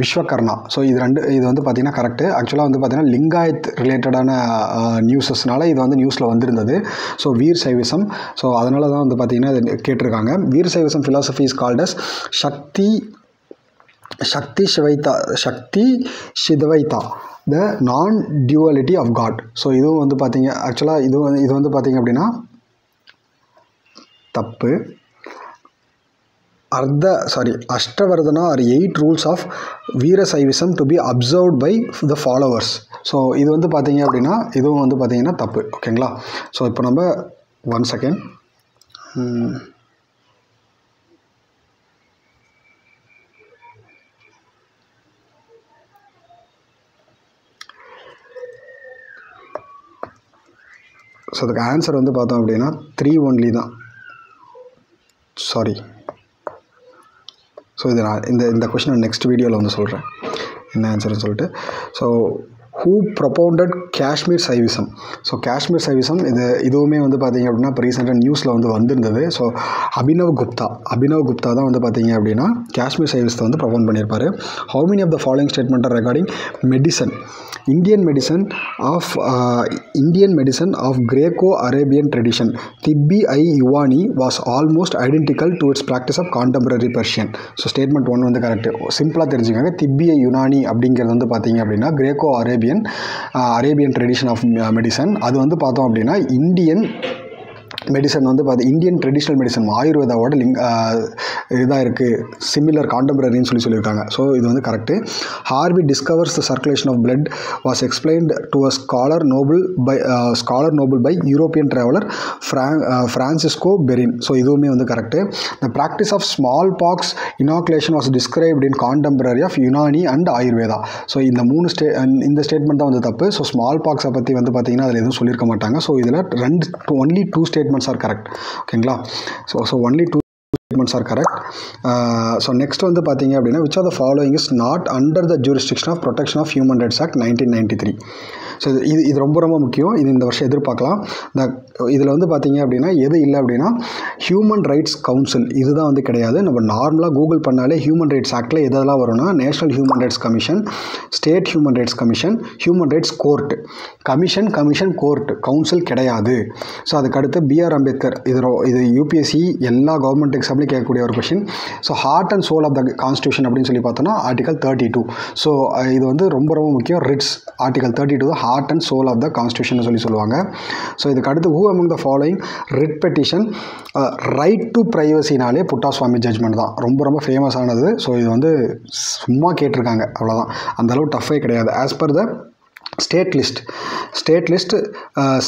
Vishwakarna so இது ரெண்டு இது வந்து பார்த்திங்கன்னா கரெக்டு ஆக்சுவலாக வந்து பார்த்திங்கன்னா லிங்காயத் ரிலேட்டடான நியூஸஸ்னால uh, இது வந்து நியூஸில் வந்திருந்தது. ஸோ வீர் சைவிசம் ஸோ அதனால தான் வந்து பார்த்திங்கன்னா இது கேட்டிருக்காங்க. Veer Shaivism philosophy is called as Shakti Shakti சிவைத்தா Shakti சிதவைத்தா. The non duality of God so இதுவும் வந்து பார்த்தீங்க ஆக்சுவலாக இது வந்து இது வந்து பார்த்தீங்க அப்படின்னா தப்பு. அர்த்த sorry Ashtavarana are eight rules of Veera Shaivism to be observed by the followers so இது வந்து பார்த்தீங்க அப்படின்னா இதுவும் வந்து பார்த்தீங்கன்னா தப்பு. ஓகேங்களா ஸோ இப்போ நம்ம ஒன் செகண்ட் ஸோ அதுக்கு ஆன்சர் வந்து பார்த்தோம் அப்படின்னா த்ரீ ஒன்லி தான். சாரி ஸோ இது நான் இந்த இந்த கொஷினை நெக்ஸ்ட் வீடியோவில் வந்து சொல்கிறேன் என்ன ஆன்சர்னு சொல்லிட்டு. So who propounded Kashmir Shaivism so Kashmir Shaivism இது இதுவுமே வந்து பார்த்தீங்க அப்படின்னா இப்போ ரீசெண்டாக நியூஸில் வந்து வந்திருந்தது. ஸோ அபினவ் குப்தா அபினவ் குப்தா தான் வந்து பார்த்தீங்க அப்படின்னா காஷ்மீர் சைவிசத்தை வந்து ப்ரொபவுண்ட் பண்ணியிருப்பார். How many of the following statement regarding medicine Indian medicine of Indian medicine of Greco Arabian tradition Tibbi i Yunani was almost identical to its practice of contemporary Persian so statement one வந்து correct சிம்பிளாக தெரிஞ்சுக்காங்க. திப்பிய யுனானி அப்படிங்கிறது வந்து பார்த்தீங்க அப்படின்னா Greco Arabian Arabian tradition of medicine அது வந்து பார்த்தோம் அப்படின்னா இந்தியன் மெடிசன் வந்து பார்த்து இந்தியன் ட்ரெடிஷ்னல் மெடிசன் ஆயுர்வேதாவோட லிங்க் இதாக இருக்குது சிமிலர் காண்டெம்பரரின்னு சொல்லி சொல்லியிருக்காங்க. ஸோ இது வந்து correct Harvey discovers the circulation of blood was explained to a scholar noble by scholar noble by European traveller Frank Francisco பெரின் so இதுவுமே வந்து correct the practice of smallpox inoculation was described in contemporary of Unani and Ayurveda so இந்த மூணு stay இந்த statement தான் வந்து தப்பு. So small பாக்ஸை பற்றி வந்து பார்த்திங்கன்னா அதில் எதுவும் சொல்லியிருக்க மாட்டாங்க. ஸோ இதில் ரெண்டு only two statement statements are correct ஓகேங்களா so so only two statements are correct so next வந்து பார்த்தீங்க அப்படின்னா which are the following is not under the jurisdiction of protection of human rights act nineteen ninety three so இது இது ரொம்ப ரொம்ப முக்கியம். இது இந்த வருஷம் எதிர்பார்க்கலாம். இந்த இதில் வந்து பார்த்தீங்க அப்படின்னா எது இல்லை அப்படின்னா ஹியூமன் ரைட்ஸ் கவுன்சில் இதுதான் வந்து கிடையாது. நம்ம நார்மலாக கூகுள் பண்ணாலே ஹியூமன் ரைட்ஸ் ஆக்டில் எதெல்லாம் வரும்னா national human rights commission state human rights commission human rights court commission commission court council கிடையாது. ஸோ அதுக்கடுத்து பிஆர் அம்பேத்கர் இது இது யூபிஎஸ்சி எல்லா கவர்மெண்ட் எக்ஸாம்லையும் கேட்கக்கூடிய ஒரு question so heart and soul of the constitution அப்படின்னு சொல்லி பார்த்தோன்னா ஆர்டிகல் தேர்ட்டி டூ ஸோ இது வந்து ரொம்ப ரொம்ப முக்கியம். ரிட்ஸ் ஆர்டிகல் தேர்ட்டி டூ தான் heart and soul of the constitution சொல்லி சொல்லுவாங்க. ஸோ இதுக்கு அடுத்து who among the following writ petition right to ப்ரைவசினாலே Puttaswamy judgment தான். ரொம்ப ரொம்ப ஃபேமஸ் ஆனது. ஸோ இது வந்து சும்மா கேட்டிருக்காங்க. அவ்வளோதான் அந்த அளவு டஃபே கிடையாது. As per the state list. State list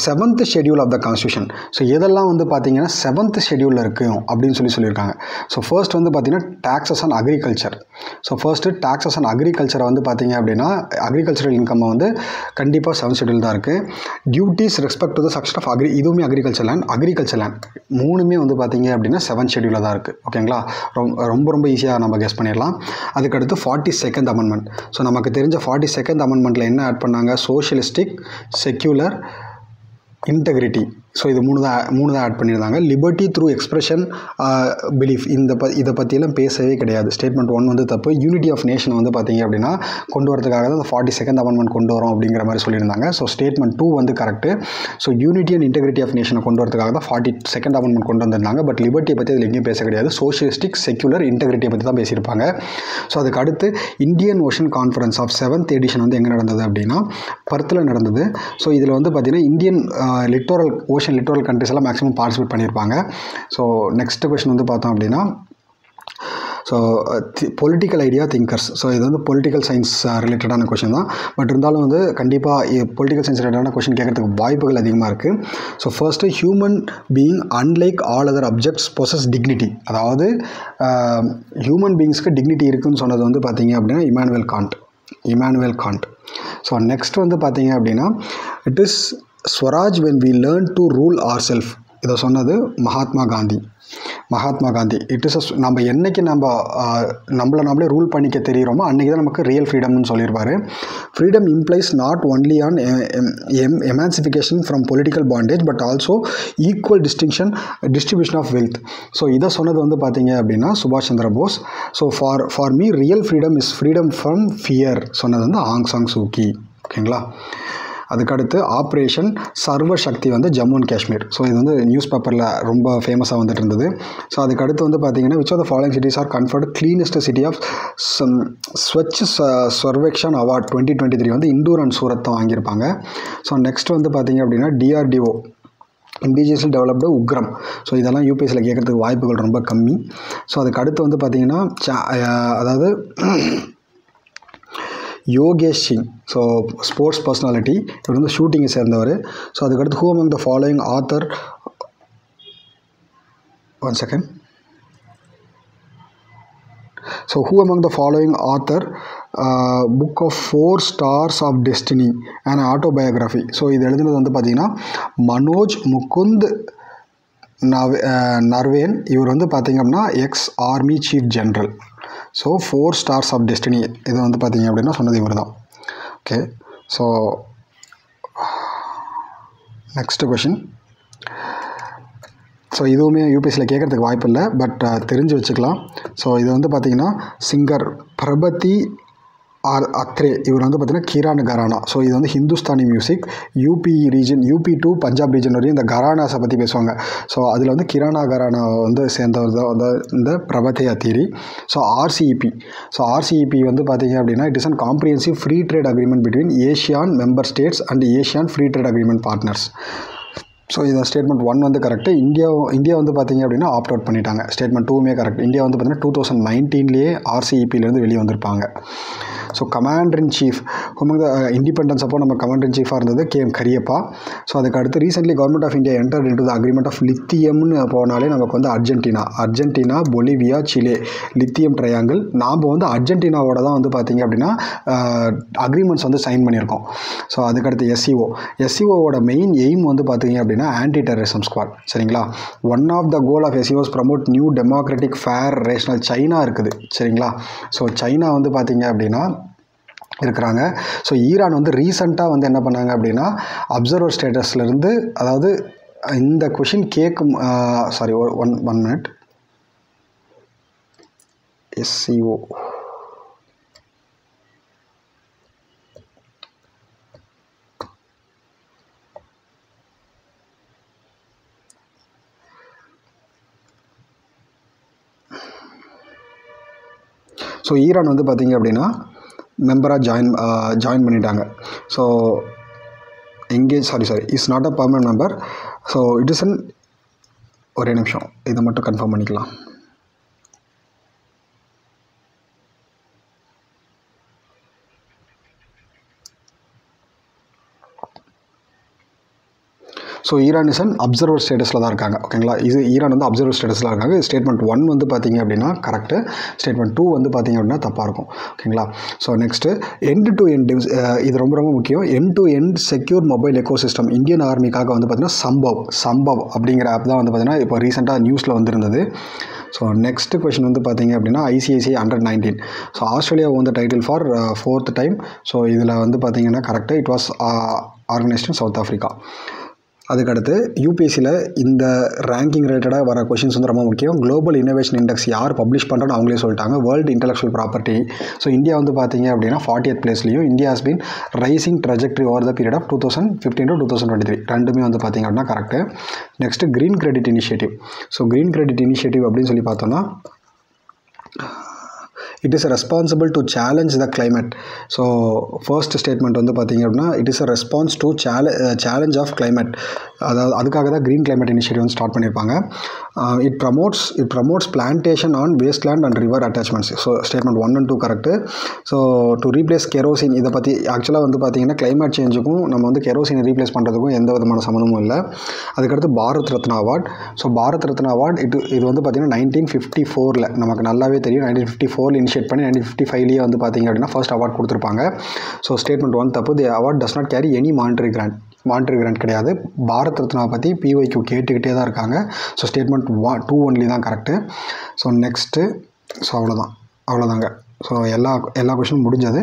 seventh schedule of the constitution so எதெல்லாம் வந்து பார்த்தீங்கன்னா செவன்த் ஷெடியூலில் இருக்கும் அப்படின்னு சொல்லி சொல்லியிருக்காங்க. ஸோ ஃபர்ஸ்ட் வந்து பார்த்தீங்கன்னா taxes on agriculture so first taxes on அக்ரிகல்ச்சரை வந்து பார்த்தீங்க அப்படின்னா அக்ரிகல்ச்சரல் இன்கம் வந்து கண்டிப்பாக செவன்த் ஷெடியூல் தான் இருக்குது duties respect to the succession of agri இதுவுமே அக்ரிகல்ச்சர் லேண்ட் அக்ரிகல்ச்சர் லேண்ட் மூணுமே வந்து பார்த்தீங்க அப்படின்னா செவன்த் ஷெடியூலில் தான் இருக்குது ஓகேங்களா ரொம்ப ரொம்ப ரொம்ப ஈஸியாக நம்ம கெஸ் பண்ணிடலாம். அதுக்கடுத்து ஃபார்ட்டி செகண்ட் அமெண்ட்மெண்ட் ஸோ நமக்கு தெரிஞ்ச ஃபார்ட்டி செகண்ட் அமெண்ட்மெண்ட்டில் என்ன ஆட் பண்ணாங்க சோஷியலிஸ்டிக் செக்யூலர் இன்டெகிரிட்டி ஸோ இது மூணு தான் மூணு தான் ஆட் பண்ணியிருந்தாங்க liberty through expression belief uh, இந்த ப இதை பற்றியெல்லாம் பேசவே கிடையாது. ஸ்டேட்மெண்ட் ஒன் வந்து தப்பு. யூனிட்டி ஆஃப் நேஷன் வந்து பார்த்தீங்க அப்படின்னா கொண்டு வரதுக்காக தான் ஃபார்ட்டி செகண்ட் அமெண்ட்மெண்ட் கொண்டு வரோம் அப்படிங்கிற மாதிரி சொல்லியிருந்தாங்க. ஸோ ஸ்டேட்மெண்ட் டூ வந்து correct so unity and integrity of நேஷனை கொண்டு வரதுக்காக தான் ஃபார்ட்டி செகண்ட் அமெண்ட்மெண்ட் கொண்டு வந்திருந்தாங்க. பட் லிபர்ட்டியை பற்றி அதில் எங்கேயும் பேச கிடையாது. சோஷியலிஸ்டிக் செக்யூலர் இன்டெகிரிட்டியை பற்றி தான் பேசியிருப்பாங்க. ஸோ அதுக்கு அடுத்து Indian Ocean conference of seventh edition வந்து எங்கே நடந்தது அப்படின்னா பர்த்தில் நடந்தது. ஸோ இதில் வந்து பார்த்தீங்கன்னா Indian littoral uh, ocean littoral countries எல்லாம் மேக்ஸிமம் பார்ட்டிசிபேட் பண்ணியிருப்பாங்க. ஸோ நெக்ஸ்ட் கொஷின் வந்து பார்த்தோம் அப்படின்னா so political idea thinkers so இது வந்து பொலிட்டிக்கல் சயின்ஸ் ரிலேட்டடான கொஷின் தான். பட் இருந்தாலும் வந்து கண்டிப்பாக பொலிட்டிக்கல் சயின்ஸ் ரிலேட்டடான கொஷின் கேட்கறதுக்கு வாய்ப்புகள் அதிகமாக இருக்குது so first human being unlike all other objects possess dignity அதாவது uh, ஹியூமன் பீயிங்ஸ்க்கு டிக்னிட்டி இருக்குதுன்னு சொன்னது வந்து பார்த்தீங்க அப்படின்னா Immanuel Kant Immanuel Kant so next வந்து பார்த்தீங்க அப்படின்னா it is swaraj when we learn to rule our self இதை சொன்னது மகாத்மா காந்தி. மகாத்மா காந்தி. இட் இஸ் நம்ம என்னைக்கு நம்ம நம்மளை நம்மளே ரூல் பண்ணிக்க தெரிகிறோமோ அன்றைக்கி தான் நமக்கு ரியல் ஃப்ரீடம்னு சொல்லியிருப்பார் freedom implies not only on M emancipation from political bondage but also equal distinction distribution of wealth so இதை சொன்னது வந்து பார்த்தீங்க அப்படின்னா சுபாஷ் Chandra Bose. So for for me real freedom is freedom from fear சொன்னது வந்து ஆங் சாங் சூக்கி. ஓகேங்களா? அதுக்கடுத்து ஆப்ரேஷன் சர்வ சக்தி வந்து ஜம்மு அண்ட் காஷ்மீர். ஸோ இது வந்து நியூஸ் பேப்பரில் ரொம்ப ஃபேமஸாக வந்துட்டு இருந்தது ஸோ அதுக்கடுத்து வந்து பார்த்தீங்கன்னா which of the following cities are conferred cleanest city of Swachh Survekshan award twenty twenty three வந்து இண்டூர் அண்ட் சூரத் தான் வாங்கியிருப்பாங்க. ஸோ நெக்ஸ்ட் வந்து பார்த்தீங்க அப்படின்னா டிஆர்டிஓ இண்டிஜியஸில் டெவலப்டு உக்ரம் ஸோ இதெல்லாம் யூபிஎஸ்சியில் கேட்குறதுக்கு வாய்ப்புகள் ரொம்ப கம்மி. ஸோ அதுக்கு அடுத்து வந்து பார்த்திங்கன்னா அதாவது Yogesh Singh so sports personality இவர் வந்து ஷூட்டிங்கை சேர்ந்தவர். ஸோ அதுக்கடுத்து who among the following author one second so who among the following author book of four stars of destiny and autobiography so இது எழுதினது வந்து பார்த்திங்கன்னா மனோஜ் முகுந்த் நவ் நர்வேன். இவர் வந்து பார்த்திங்க அப்படின்னா ex army chief general so four stars of destiny இது வந்து பார்த்திங்க அப்படின்னா சொன்னது இவர் தான் okay so next question so இதுவுமே யூபிஎஸ்சியில் கேட்குறதுக்கு வாய்ப்பு இல்லை பட் தெரிஞ்சு வச்சுக்கலாம். ஸோ இது வந்து பார்த்தீங்கன்னா சிங்கர் பிரபதி ஆர் அக்ரே. இவர் வந்து பார்த்திங்கன்னா கிரான் கரானா. ஸோ இது வந்து Hindustani music UP region UP to Punjab region வரையும் இந்த கரானாஸை பற்றி பேசுவாங்க. ஸோ அதில் வந்து கிரானா கரானா வந்து சேர்ந்தவர் தான் வந்து இந்த பிரபதையா தீரி. ஸோ ஆர்சிஇபி ஸோ ஆர்சிஇபி வந்து பார்த்தீங்க அப்படின்னா it is an comprehensive free trade agreement between ASEAN member states and ASEAN free trade agreement partners so இந்த ஸ்டேட்மெண்ட் ஒன் வந்து கரெக்ட் இந்தியா இந்தியா வந்து பார்த்தீங்க அப்படின்னா ஆப்ட் அவுட் பண்ணிட்டாங்க. ஸ்டேட்மெண்ட் டூவுமே கரெக்ட் இந்தியா வந்து பார்த்தீங்கன்னா டூ தௌசண்ட் நைன்டீன்லேயே ஆர்சிஇபிலேருந்து வெளியே வந்திருப்பாங்க. So commander in chief the independence அப்போ நம்ம கமாண்டர் இன் சீஃபாக இருந்தது கே எம் கரியப்பா. ஸோ அதுக்கு அடுத்து recently government of India enter into the agreement of லித்தியம்னு போனாலே நமக்கு வந்து Argentina Argentina Bolivia Chile lithium triangle நாம் வந்து அர்ஜென்டினாவோட தான் வந்து பார்த்தீங்க அப்படின்னா அக்ரிமெண்ட்ஸ் வந்து சைன் பண்ணியிருக்கோம். ஸோ அதுக்கடுத்து எஸ்சிஓ எஸ்சிஓவோட மெயின் எய்ம் வந்து பார்த்தீங்க அப்படின்னா ஆன்டி டெரரிசம் ஸ்குவாட் சரிங்களா one of the goal of எஸ்சிஓஸ் promote new democratic fair rational China இருக்குது. சரிங்களா? ஸோ சைனா வந்து பார்த்தீங்க அப்படின்னா இருக்கிறாங்க. ஸோ ஈரான் வந்து ரீசண்டாக வந்து என்ன பண்ணாங்க அப்படின்னா அப்சர்வர் ஸ்டேட்டஸ்லேருந்து அதாவது இந்த கொஷின் கேட்கும் sorry one one minute SCO so Iran வந்து பார்த்தீங்க அப்படின்னா மெம்பராக ஜாயின் ஜாயின் பண்ணிட்டாங்க. So engage sorry sorry is not a permanent member so it is an ஒரே நிமிஷம். இதை மட்டும் கன்ஃபார்ம் பண்ணிக்கலாம். ஸோ ஈரான் இஸ் அப்சர்வர் ஸ்டேட்டஸில் தான் இருக்காங்க. ஓகேங்களா இது ஈரான் வந்து அப்சர்வர் ஸ்டேட்டஸில் இருக்காங்க. ஸ்டேட்மெண்ட் ஒன் வந்து பார்த்தீங்க அப்படின்னா கரெக்டு ஸ்டேட்மெண்ட் டூ வந்து பார்த்தீங்க அப்படின்னா தப்பாக இருக்கும். ஓகேங்களா so next end to end இது ரொம்ப ரொம்ப முக்கியம். End to end secure mobile ecosystem Indian ஆர்மிக்காக வந்து பார்த்தீங்கன்னா சம்பவ் சம்பவ் அப்படிங்கிற ஆப் தான் வந்து பார்த்தீங்கன்னா இப்போ ரீசெண்டாக நியூஸில் வந்திருந்தது. ஸோ நெக்ஸ்ட் கொஷின் வந்து பார்த்தீங்க அப்படின்னா ICICI hundred nineteen so Australia வந்து title for fourth time so இதில் வந்து பார்த்தீங்கன்னா கரெக்டாக it was organised in South Africa அதுக்கடுத்து யூபிஎஸ்சியில் இந்த ரேங்கிங் ரிலேட்டடாக வர கொஷின்ஸ் வந்து ரொம்ப முக்கியம். குளோபல் இன்னோவேஷன் இண்டெக்ஸ் யார் பப்ளிஷ் பண்ணுறோன்னு அவங்களே சொல்லிட்டாங்க. World intellectual property so India வந்து பார்த்தீங்க அப்படின்னா forty eighth பிளேஸ்லையும் India has been rising trajectory over the period of two thousand fifteen to two thousand twenty three ரெண்டுமே வந்து பார்த்தீங்க அப்படின்னா correct next green credit initiative so green credit initiative அப்படின்னு சொல்லி பார்த்தோன்னா it is responsible to challenge the climate so first statement வந்து பார்த்தீங்க அப்படின்னா it is a response to சேல சேலஞ்ச் ஆஃப் கிளைமேட் அதாவது அதுக்காக தான் க்ரீன் கிளைமேட் இனிஷியேட்டிவ் வந்து ஸ்டார்ட் பண்ணியிருப்பாங்க. It promotes it promotes plantation on waste land and river attachments so statement one and two correct so to replace kerosene இதை பற்றி ஆக்சுவலாக வந்து பார்த்தீங்கன்னா கிளைமேட் சேஞ்சுக்கும் நம்ம வந்து கெரோசினை ரீப்ளேஸ் பண்ணுறதுக்கும் எந்த விதமான சம்மந்தமும் இல்லை. அதுக்கடுத்து Bharat Ratna award so Bharat Ratna award இது இது வந்து பார்த்தீங்கன்னா நைன்டீன் ஃபிஃப்டி ஃபோரில் நமக்கு நல்லாவே தெரியும். நைன்டீன் ஃபிஃப்டி ஃபோரில் இனிஷியேட் பண்ணி நைன்டீன் ஃபிஃப்டி ஃபைவ்லேயே வந்து பார்த்தீங்க அப்படின்னா ஃபர்ஸ்ட் அவார்ட் கொடுத்துருப்பாங்க. ஸோ ஸ்டேட்மெண்ட் ஒன் தப்பு. The award does not carry any monetary grant monetary grant கிடையாது. பாரத் ரத்னாவை பற்றி பிஒய்க்கு கேட்டுக்கிட்டே தான் இருக்காங்க. ஸோ ஸ்டேட்மெண்ட் வா டூ ஒன்லி தான் கரெக்டு ஸோ நெக்ஸ்ட்டு ஸோ அவ்வளோதான் அவ்வளோதாங்க ஸோ எல்லா எல்லா கொஷினும் முடிஞ்சது.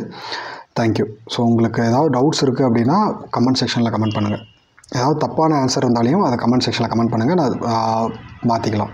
தேங்க்யூ ஸோ உங்களுக்கு ஏதாவது டவுட்ஸ் இருக்குது அப்படின்னா கமெண்ட் செக்ஷனில் கமெண்ட் பண்ணுங்கள் ஏதாவது தப்பான ஆன்சர் இருந்தாலையும் அதை கமெண்ட் செக்ஷனில் கமெண்ட் பண்ணுங்கள் நான் மாற்றிக்கலாம்